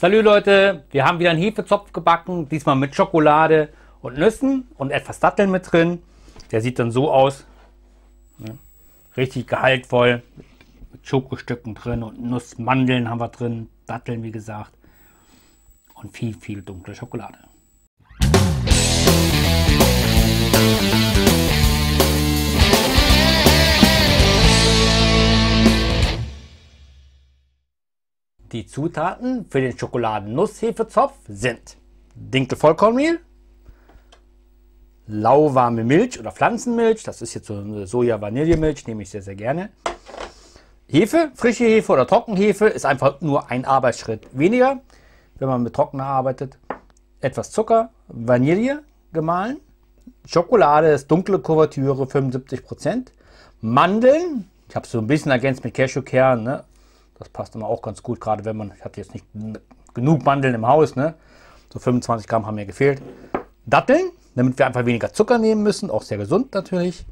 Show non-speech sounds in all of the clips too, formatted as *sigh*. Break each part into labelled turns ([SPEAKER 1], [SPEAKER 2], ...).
[SPEAKER 1] Salut Leute, wir haben wieder einen Hefezopf gebacken, diesmal mit Schokolade und Nüssen und etwas Datteln mit drin. Der sieht dann so aus, ne? richtig gehaltvoll, mit Schokostücken drin und Nussmandeln haben wir drin, Datteln wie gesagt und viel, viel dunkle Schokolade. Zutaten für den Schokoladen-Nuss-Hefezopf sind Dinkel-Vollkornmehl, lauwarme Milch oder Pflanzenmilch, das ist jetzt so eine Soja-Vanillemilch, nehme ich sehr, sehr gerne. Hefe, frische Hefe oder Trockenhefe ist einfach nur ein Arbeitsschritt weniger, wenn man mit Trockener arbeitet. Etwas Zucker, Vanille gemahlen, Schokolade ist dunkle Kuvertüre 75%, Mandeln, ich habe es so ein bisschen ergänzt mit Cashewkernen, ne? Das passt immer auch ganz gut, gerade wenn man, ich hatte jetzt nicht genug Mandeln im Haus, ne? So 25 Gramm haben mir gefehlt. Datteln, damit wir einfach weniger Zucker nehmen müssen, auch sehr gesund natürlich.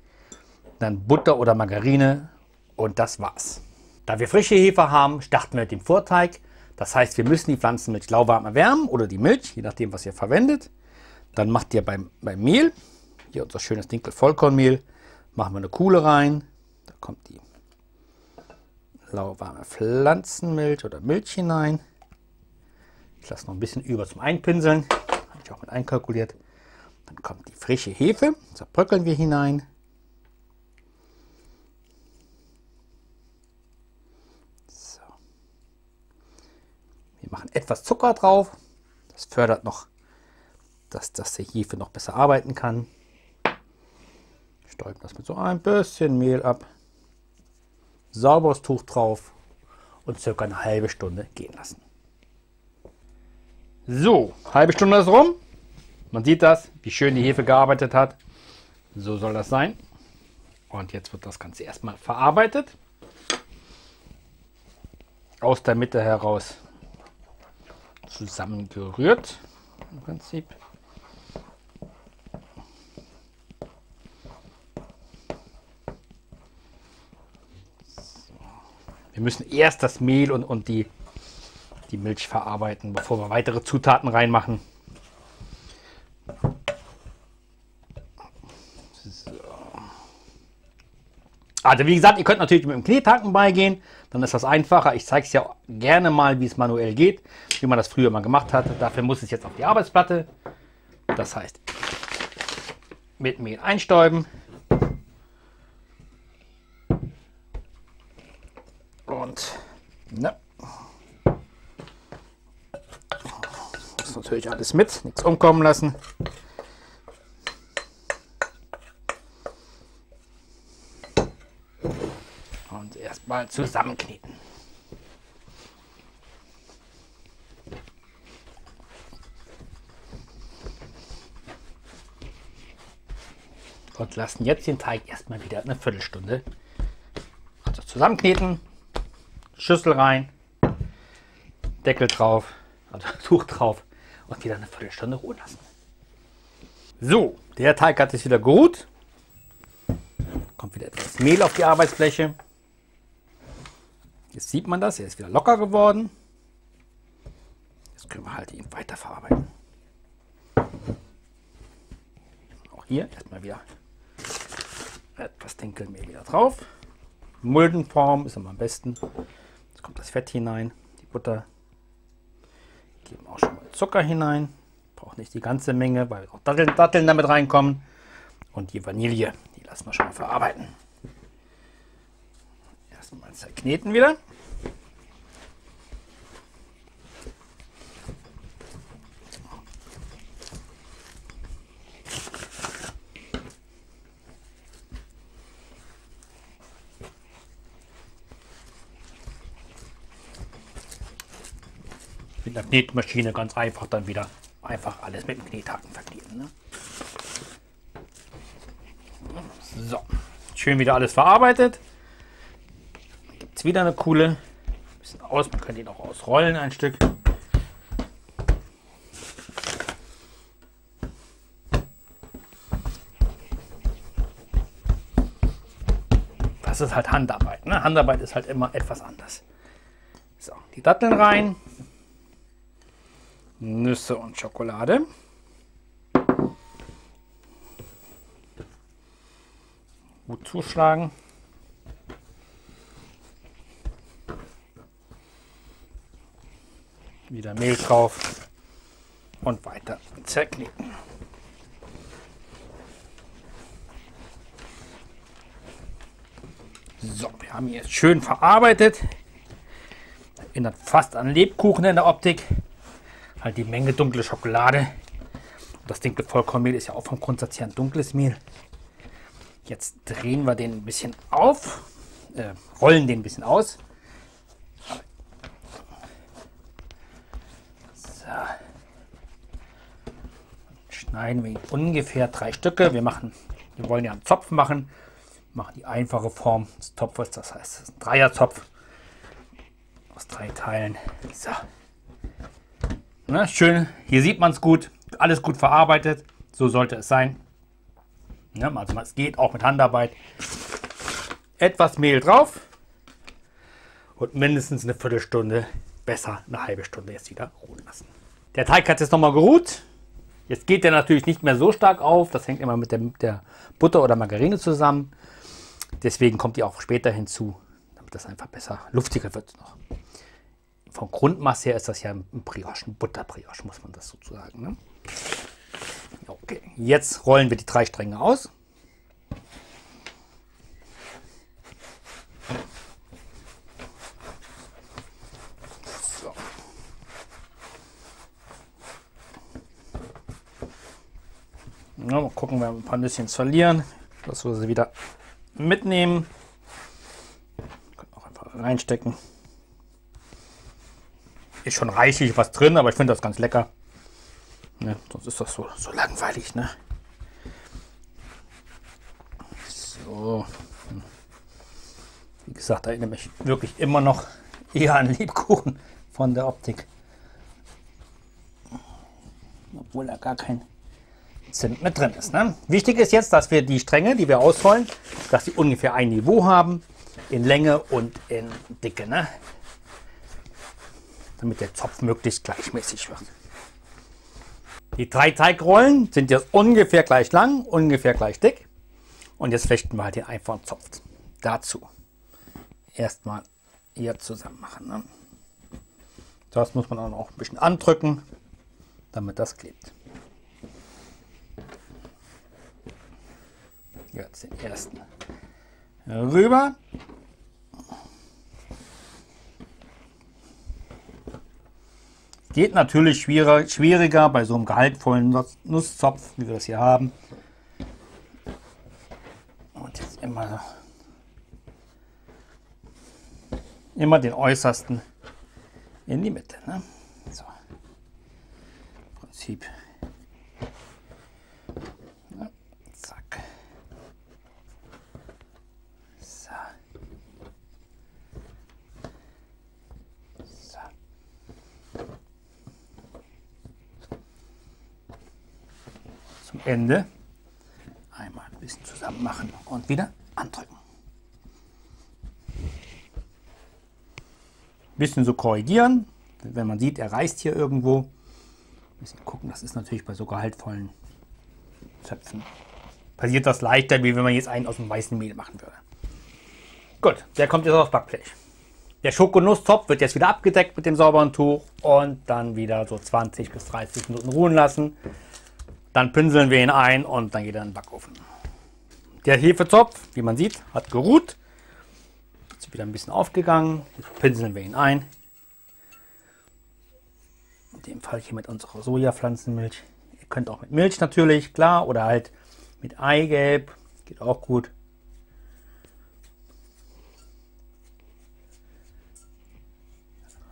[SPEAKER 1] Dann Butter oder Margarine und das war's. Da wir frische Hefe haben, starten wir mit dem Vorteig. Das heißt, wir müssen die Pflanzenmilch lauwarm erwärmen oder die Milch, je nachdem, was ihr verwendet. Dann macht ihr beim, beim Mehl, hier unser schönes Dinkel Vollkornmehl, machen wir eine Kuhle rein. Da kommt die lauwarme Pflanzenmilch oder Milch hinein. Ich lasse noch ein bisschen über zum Einpinseln. Habe ich auch mit einkalkuliert. Dann kommt die frische Hefe. Zerbröckeln wir hinein. So. Wir machen etwas Zucker drauf. Das fördert noch, dass, dass die Hefe noch besser arbeiten kann. Stäuben das mit so ein bisschen Mehl ab sauberes Tuch drauf und circa eine halbe Stunde gehen lassen. So, halbe Stunde ist rum. Man sieht das, wie schön die Hefe gearbeitet hat. So soll das sein. Und jetzt wird das Ganze erstmal verarbeitet. Aus der Mitte heraus zusammengerührt im Prinzip. Wir müssen erst das Mehl und, und die, die Milch verarbeiten, bevor wir weitere Zutaten reinmachen. So. Also wie gesagt, ihr könnt natürlich mit dem Knethaken beigehen, dann ist das einfacher. Ich zeige es ja gerne mal, wie es manuell geht, wie man das früher mal gemacht hat. Dafür muss es jetzt auf die Arbeitsplatte. Das heißt, mit Mehl einstäuben. Ne. Das natürlich alles mit, nichts umkommen lassen. Und erstmal zusammenkneten. Und lassen jetzt den Teig erstmal wieder eine Viertelstunde also zusammenkneten. Schüssel rein, Deckel drauf, also *laughs* Tuch drauf und wieder eine Viertelstunde ruhen lassen. So, der Teig hat sich wieder geruht. Kommt wieder etwas Mehl auf die Arbeitsfläche. Jetzt sieht man das, er ist wieder locker geworden. Jetzt können wir halt ihn weiter verarbeiten. Auch hier erstmal wieder etwas Dinkelmehl wieder drauf. Muldenform ist immer am besten. Kommt das Fett hinein, die Butter. Geben auch schon mal Zucker hinein. Braucht nicht die ganze Menge, weil auch Datteln, Datteln damit reinkommen. Und die Vanille, die lassen wir schon mal verarbeiten. Erstmal zerkneten wieder. Mit der Knetmaschine ganz einfach dann wieder einfach alles mit dem Knethaken verkneten. Ne? So, schön wieder alles verarbeitet. Gibt es wieder eine coole. Bisschen aus, man könnte ihn auch ausrollen ein Stück. Das ist halt Handarbeit. Ne? Handarbeit ist halt immer etwas anders. So, die Datteln rein. Nüsse und Schokolade. Gut zuschlagen. Wieder Mehl drauf und weiter zerknicken. So, wir haben hier schön verarbeitet. Erinnert fast an Lebkuchen in der Optik. Halt die Menge dunkle Schokolade. Das dunkle Vollkornmehl ist ja auch vom Grundsatz her ein dunkles Mehl. Jetzt drehen wir den ein bisschen auf, äh, rollen den ein bisschen aus. So. Schneiden wir ungefähr drei Stücke. Wir machen, wir wollen ja einen Zopf machen machen die einfache Form des Topfes. Das heißt, es ist ein Dreierzopf aus drei Teilen. So. Na, schön, hier sieht man es gut. Alles gut verarbeitet. So sollte es sein. Ja, also es geht auch mit Handarbeit. Etwas Mehl drauf und mindestens eine Viertelstunde, besser eine halbe Stunde jetzt wieder ruhen lassen. Der Teig hat jetzt nochmal geruht. Jetzt geht der natürlich nicht mehr so stark auf. Das hängt immer mit der, der Butter oder Margarine zusammen. Deswegen kommt die auch später hinzu, damit das einfach besser luftiger wird noch. Vom Grundmaß her ist das ja ein Brioche, ein Butterbrioche, muss man das sozusagen. Ne? Okay, jetzt rollen wir die drei Stränge aus. Ja, mal gucken, wir ein paar Nüsschen verlieren, dass wir sie wieder mitnehmen. Können auch einfach reinstecken. Ist schon reichlich was drin, aber ich finde das ganz lecker. Ne, sonst ist das so, so langweilig. Ne? So. Wie gesagt, da erinnere mich wirklich immer noch eher an Lebkuchen von der Optik. Obwohl da gar kein Zimt mit drin ist. Ne? Wichtig ist jetzt, dass wir die Stränge, die wir ausrollen, dass sie ungefähr ein Niveau haben in Länge und in Dicke. Ne? Damit der Zopf möglichst gleichmäßig wird. Die drei Teigrollen sind jetzt ungefähr gleich lang, ungefähr gleich dick. Und jetzt flechten wir halt den einfachen Zopf dazu. Erstmal hier zusammen machen. Ne? Das muss man auch noch ein bisschen andrücken, damit das klebt. Jetzt den ersten rüber. Geht natürlich schwieriger, schwieriger bei so einem gehaltvollen Nusszopf, wie wir das hier haben. Und jetzt immer, immer den äußersten in die Mitte. Ne? So. Im Prinzip Ende einmal ein bisschen zusammen machen und wieder andrücken. Ein bisschen so korrigieren, wenn man sieht, er reißt hier irgendwo. Ein bisschen gucken, das ist natürlich bei so gehaltvollen Zöpfen. Passiert das leichter, wie wenn man jetzt einen aus dem weißen Mehl machen würde. Gut, der kommt jetzt aufs Backblech. Der Schokonusszopf wird jetzt wieder abgedeckt mit dem sauberen Tuch und dann wieder so 20 bis 30 Minuten ruhen lassen. Dann pinseln wir ihn ein und dann geht er in den Backofen. Der Hefezopf, wie man sieht, hat geruht. Ist wieder ein bisschen aufgegangen. Jetzt pinseln wir ihn ein. In dem Fall hier mit unserer Sojapflanzenmilch. Ihr könnt auch mit Milch natürlich, klar, oder halt mit Eigelb. Geht auch gut.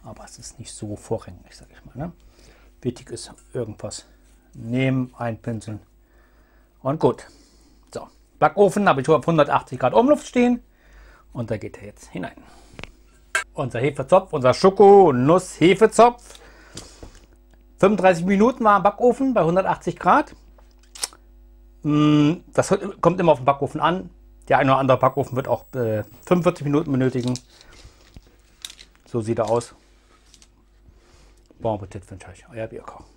[SPEAKER 1] Aber es ist nicht so vorrangig, sage ich mal. Ne? Wichtig ist irgendwas nehmen, einpinseln und gut. So, Backofen habe ich auf 180 Grad Umluft stehen und da geht er jetzt hinein. Unser Hefezopf, unser Schoko-Nuss-Hefezopf. 35 Minuten war im Backofen bei 180 Grad. Mm, das kommt immer auf den Backofen an. Der eine oder andere Backofen wird auch 45 äh, Minuten benötigen. So sieht er aus. Bon Appetit wünsche ich. Euer Bierkoch.